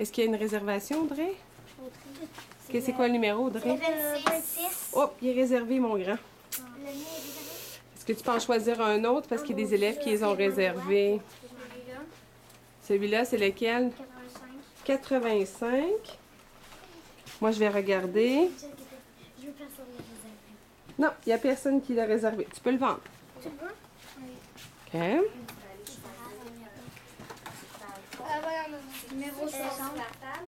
Est-ce qu'il y a une réservation, Audrey? C'est quoi le numéro, Audrey? 26. Oh, il est réservé, mon grand. Le mien est réservé. Est-ce que tu peux en choisir un autre? Parce qu'il y a des élèves qui les ont réservés? Celui-là. C'est lequel? 85. 85. Moi, je vais regarder. Je veux personne le réserver. Non, il n'y a personne qui l'a réservé. Tu peux le vendre. Tu veux? Oui. OK. Numéro 60.